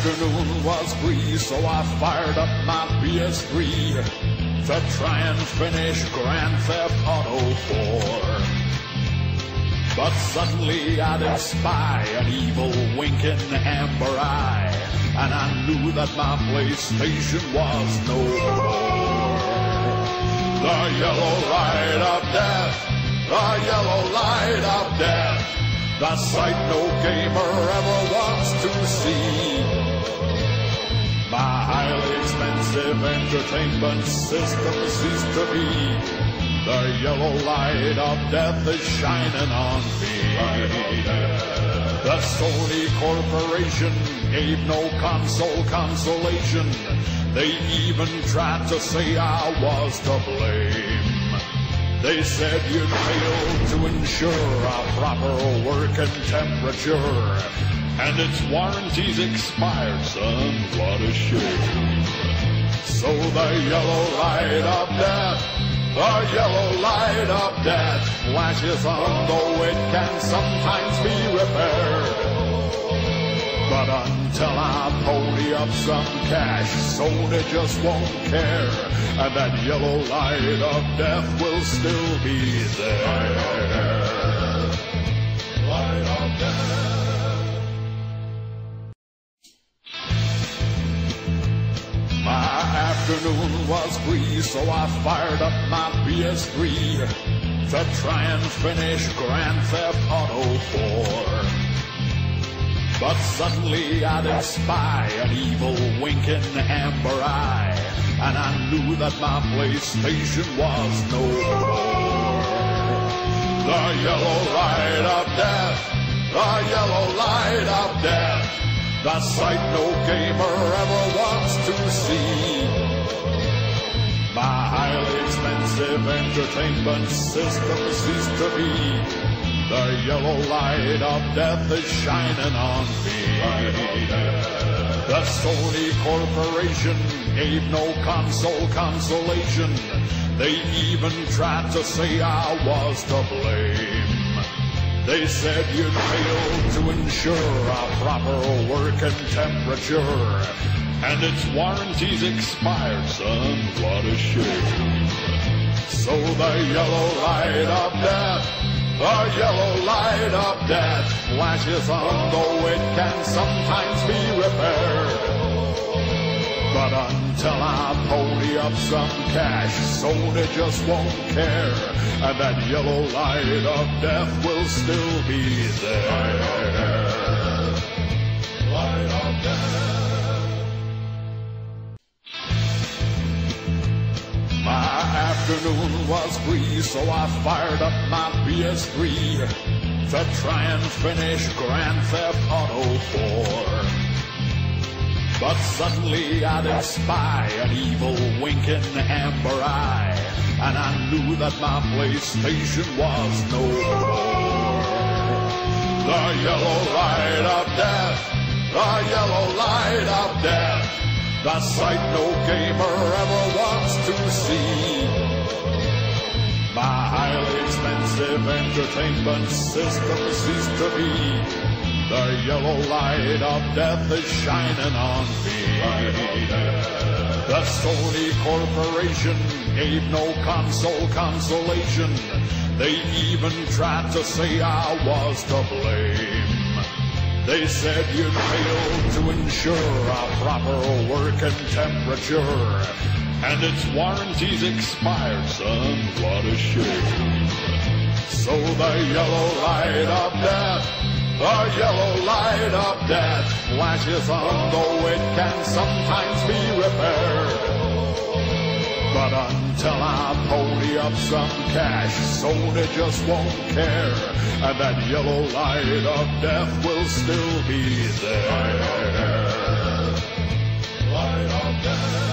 afternoon was free, so I fired up my PS3 to try and finish Grand Theft Auto 4. But suddenly I did spy an evil winking amber eye, and I knew that my PlayStation was no more. The yellow light of death, the yellow light of death, the sight no gamer ever wants to see. My highly expensive entertainment system ceased to be. The yellow light of death is shining on me. The Sony Corporation gave no console consolation. They even tried to say I was to blame. They said you'd failed to ensure a proper working temperature. And its warranties expired, son. What a shame. So the yellow light of death, the yellow light of death flashes on, though it can sometimes be repaired. But until I pony up some cash, Sony just won't care. And that yellow light of death will still be there. Afternoon was free, so I fired up my PS3 to try and finish Grand Theft Auto 4. But suddenly I did spy an evil winking amber eye, and I knew that my PlayStation was no more. The yellow light of death, the yellow light of death, the sight no gamer ever wants to see. My highly expensive entertainment system ceased to be. The yellow light of death is shining on me. The Sony Corporation gave no console consolation. They even tried to say I was to blame. They said you'd failed to ensure a proper working temperature. And its warranties expired, son. What a shame. So the yellow light of death, the yellow light of death flashes on, though it can sometimes be repaired. But until I pony up some cash, Sony just won't care. And that yellow light of death will still be there. Afternoon was free, so I fired up my PS3 to try and finish Grand Theft Auto 4. But suddenly I did spy an evil winking amber eye, and I knew that my PlayStation was no more. The yellow light of death, the yellow light of death, the sight no gamer ever wants expensive entertainment system ceased to be. The yellow light of death is shining on me. The Sony Corporation gave no console consolation. They even tried to say I was to blame. They said you'd failed to ensure a proper working temperature. And its warranties expired, son. What a shame. So the yellow light of death, the yellow light of death flashes on, though it can sometimes be repaired. But until I pony up some cash, Sony just won't care. And that yellow light of death will still be there. Light of death.